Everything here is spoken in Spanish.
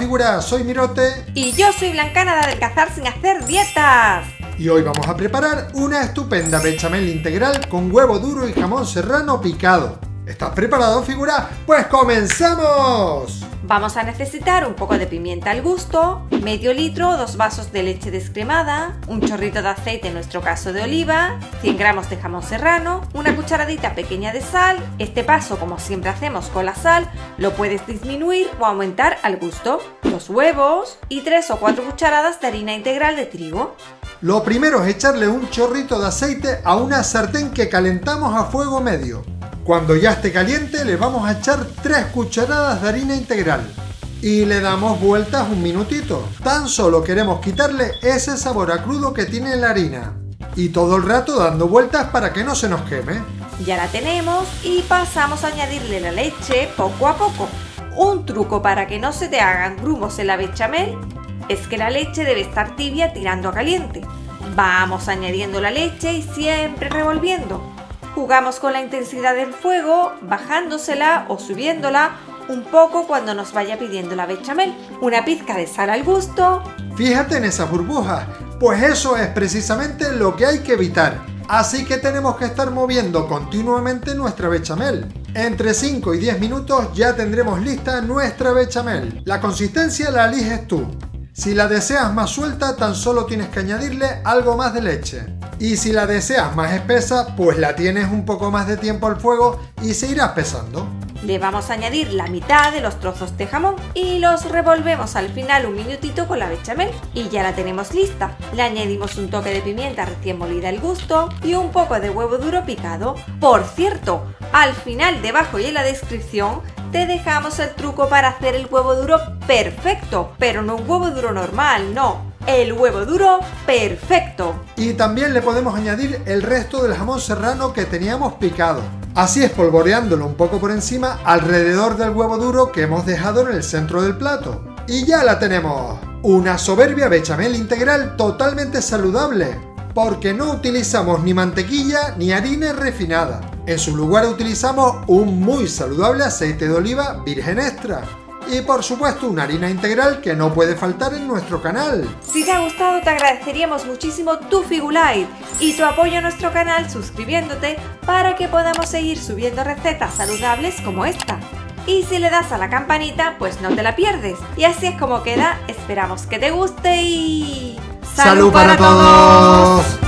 figura, soy Mirote. Y yo soy Blancana de Adelgazar sin hacer dietas. Y hoy vamos a preparar una estupenda bechamel integral con huevo duro y jamón serrano picado. ¿Estás preparado, figura? ¡Pues comenzamos! Vamos a necesitar un poco de pimienta al gusto, medio litro o dos vasos de leche descremada, un chorrito de aceite, en nuestro caso de oliva, 100 gramos de jamón serrano, una cucharadita pequeña de sal. Este paso, como siempre hacemos con la sal, lo puedes disminuir o aumentar al gusto. Los huevos y 3 o 4 cucharadas de harina integral de trigo. Lo primero es echarle un chorrito de aceite a una sartén que calentamos a fuego medio. Cuando ya esté caliente le vamos a echar 3 cucharadas de harina integral y le damos vueltas un minutito. Tan solo queremos quitarle ese sabor a crudo que tiene la harina. Y todo el rato dando vueltas para que no se nos queme. Ya la tenemos y pasamos a añadirle la leche poco a poco. Un truco para que no se te hagan grumos en la bechamel es que la leche debe estar tibia tirando a caliente. Vamos añadiendo la leche y siempre revolviendo. Jugamos con la intensidad del fuego, bajándosela o subiéndola un poco cuando nos vaya pidiendo la bechamel. Una pizca de sal al gusto. Fíjate en esas burbujas, pues eso es precisamente lo que hay que evitar. Así que tenemos que estar moviendo continuamente nuestra bechamel. Entre 5 y 10 minutos ya tendremos lista nuestra bechamel. La consistencia la eliges tú. Si la deseas más suelta, tan solo tienes que añadirle algo más de leche. Y si la deseas más espesa, pues la tienes un poco más de tiempo al fuego y se irá espesando. Le vamos a añadir la mitad de los trozos de jamón y los revolvemos al final un minutito con la bechamel y ya la tenemos lista. Le añadimos un toque de pimienta recién molida al gusto y un poco de huevo duro picado. Por cierto, al final debajo y en la descripción te dejamos el truco para hacer el huevo duro perfecto, pero no un huevo duro normal, no, el huevo duro perfecto. Y también le podemos añadir el resto del jamón serrano que teníamos picado. Así espolvoreándolo un poco por encima alrededor del huevo duro que hemos dejado en el centro del plato. Y ya la tenemos. Una soberbia bechamel integral totalmente saludable, porque no utilizamos ni mantequilla ni harina refinada. En su lugar utilizamos un muy saludable aceite de oliva virgen extra y por supuesto una harina integral que no puede faltar en nuestro canal. Si te ha gustado te agradeceríamos muchísimo tu Figulite y tu apoyo a nuestro canal suscribiéndote para que podamos seguir subiendo recetas saludables como esta. Y si le das a la campanita, pues no te la pierdes. Y así es como queda, esperamos que te guste y... ¡Salud, para, todos!